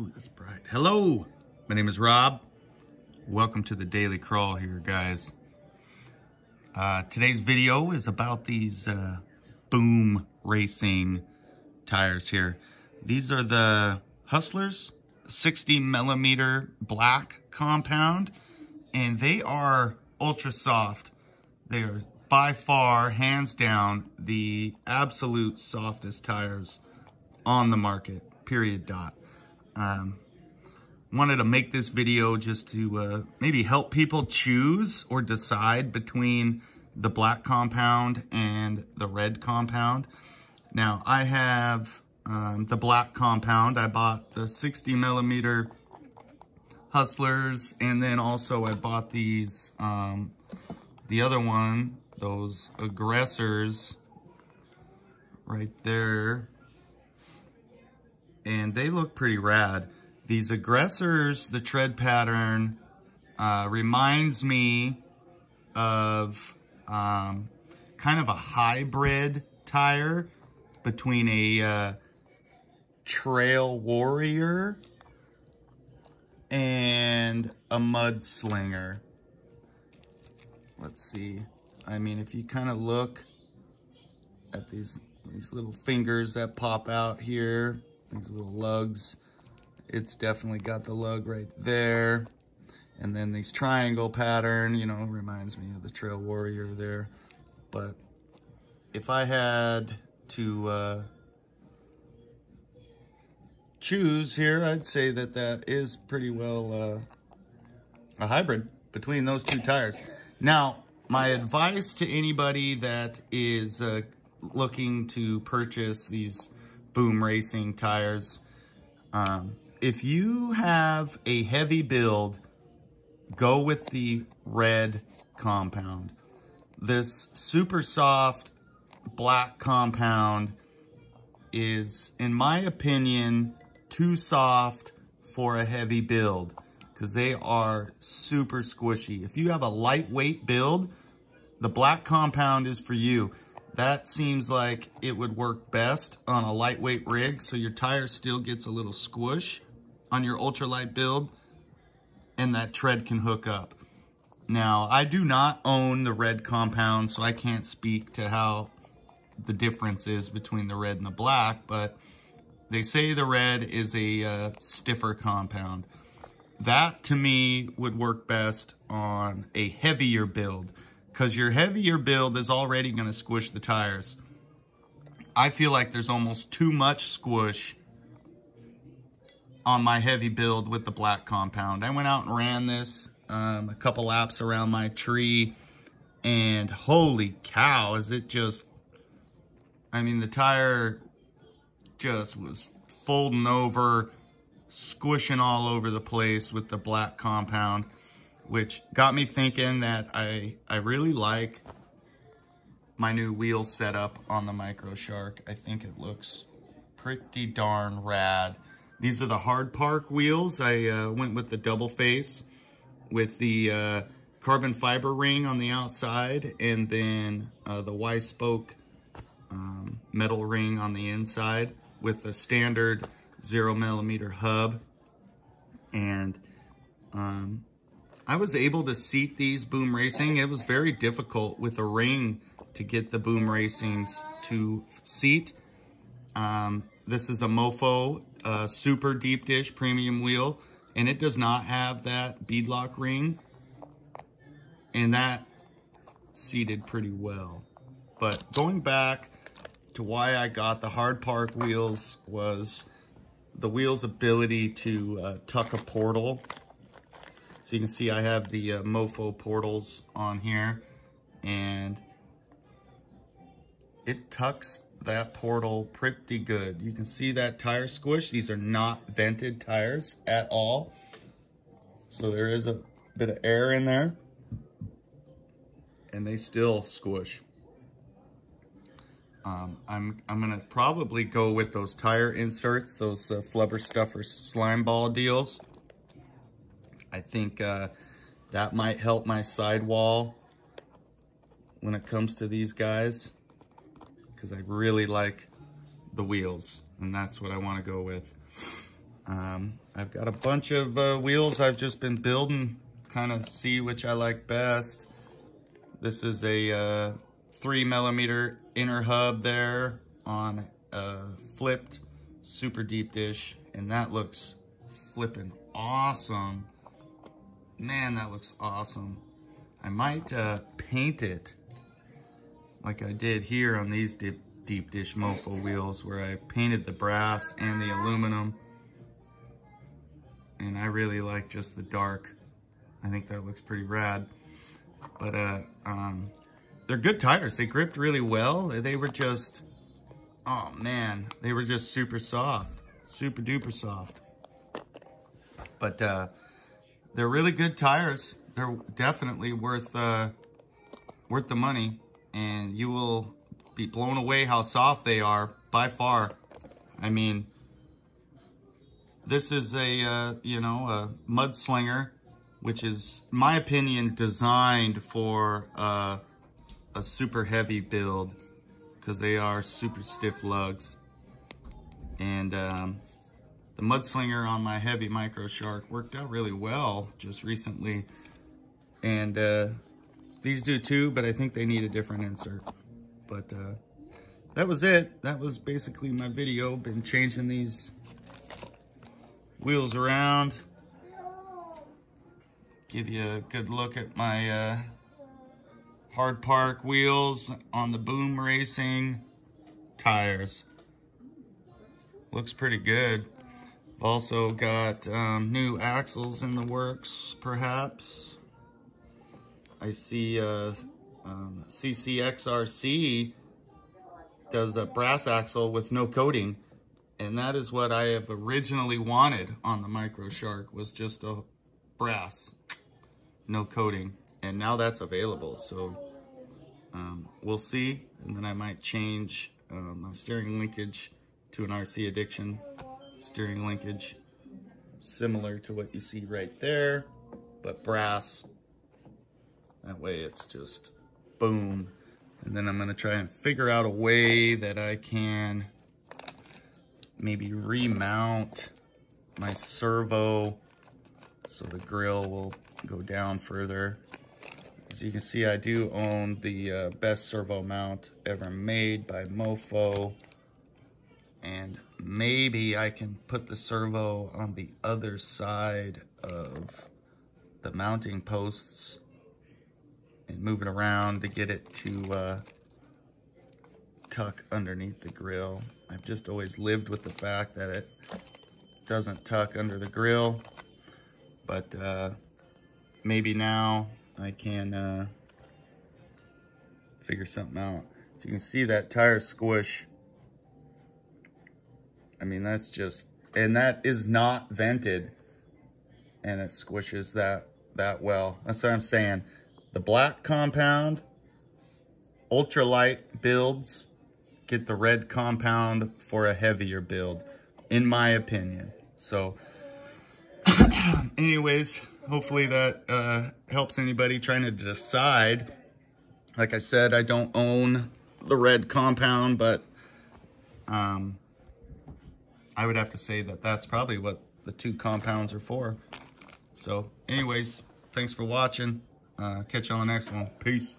Ooh, that's bright. Hello, my name is Rob. Welcome to the Daily Krawl here, guys. Uh, today's video is about these uh, Boom Racing tires here. These are the Hustlers 60 millimeter black compound, and they are ultra soft. They are by far, hands down, the absolute softest tires on the market, period dot. Um, wanted to make this video just to uh, maybe help people choose or decide between the black compound and the red compound. Now, I have um, the black compound. I bought the 60 millimeter Hustlers, and then also I bought these, um, the other one, those aggressors right there and they look pretty rad. These aggressors, the tread pattern uh, reminds me of um, kind of a hybrid tire between a uh, trail warrior and a mudslinger. Let's see. I mean, if you kind of look at these these little fingers that pop out here, these little lugs. It's definitely got the lug right there. And then these triangle pattern, you know, reminds me of the Trail Warrior there. But if I had to uh, choose here, I'd say that that is pretty well uh, a hybrid between those two tires. Now, my advice to anybody that is uh, looking to purchase these Boom Racing tires. Um, if you have a heavy build, go with the red compound. This super soft black compound is, in my opinion, too soft for a heavy build because they are super squishy. If you have a lightweight build, the black compound is for you that seems like it would work best on a lightweight rig so your tire still gets a little squish on your ultralight build and that tread can hook up. Now, I do not own the red compound, so I can't speak to how the difference is between the red and the black, but they say the red is a uh, stiffer compound. That, to me, would work best on a heavier build because your heavier build is already going to squish the tires. I feel like there's almost too much squish on my heavy build with the black compound. I went out and ran this um, a couple laps around my tree and holy cow, is it just, I mean, the tire just was folding over, squishing all over the place with the black compound which got me thinking that I, I really like my new wheel setup on the Micro Shark. I think it looks pretty darn rad. These are the hard park wheels. I uh, went with the double face with the uh, carbon fiber ring on the outside and then uh, the Y-spoke um, metal ring on the inside with a standard zero millimeter hub. And um, I was able to seat these Boom Racing. It was very difficult with a ring to get the Boom Racings to seat. Um, this is a Mofo uh, super deep dish premium wheel, and it does not have that beadlock ring. And that seated pretty well. But going back to why I got the hard park wheels was the wheel's ability to uh, tuck a portal so you can see I have the uh, Mofo portals on here and it tucks that portal pretty good. You can see that tire squish. These are not vented tires at all. So there is a bit of air in there and they still squish. Um, I'm, I'm gonna probably go with those tire inserts, those uh, Flubber Stuffer slime ball deals. I think uh, that might help my sidewall when it comes to these guys because I really like the wheels and that's what I want to go with. Um, I've got a bunch of uh, wheels I've just been building, kind of see which I like best. This is a uh, three millimeter inner hub there on a flipped super deep dish, and that looks flipping awesome. Man, that looks awesome. I might uh, paint it like I did here on these deep, deep dish mofo wheels where I painted the brass and the aluminum. And I really like just the dark. I think that looks pretty rad. But uh, um, they're good tires. They gripped really well. They were just, oh man, they were just super soft, super duper soft. But uh, they're really good tires. They're definitely worth uh, worth the money, and you will be blown away how soft they are by far. I mean, this is a uh, you know a mudslinger, which is, my opinion, designed for uh, a super heavy build because they are super stiff lugs. And um, the Mudslinger on my heavy Micro Shark worked out really well just recently. And uh, these do too, but I think they need a different insert. But uh, that was it. That was basically my video. Been changing these wheels around. Give you a good look at my uh, hard park wheels on the Boom Racing tires. Looks pretty good. Also got um, new axles in the works, perhaps. I see uh, um, CCXRC does a brass axle with no coating. And that is what I have originally wanted on the Micro Shark was just a brass, no coating. And now that's available. So um, we'll see. And then I might change uh, my steering linkage to an RC Addiction steering linkage, similar to what you see right there, but brass. That way it's just boom. And then I'm gonna try and figure out a way that I can maybe remount my servo so the grill will go down further. As you can see, I do own the uh, best servo mount ever made by Mofo. And maybe I can put the servo on the other side of the mounting posts and move it around to get it to uh, tuck underneath the grill. I've just always lived with the fact that it doesn't tuck under the grill, but uh, maybe now I can uh, figure something out. So you can see that tire squish I mean, that's just, and that is not vented and it squishes that, that well. That's what I'm saying. The black compound, ultralight builds, get the red compound for a heavier build, in my opinion. So, anyways, hopefully that uh, helps anybody trying to decide. Like I said, I don't own the red compound, but um, I would have to say that that's probably what the two compounds are for. So anyways, thanks for watching. Uh, catch you on the next one. Peace.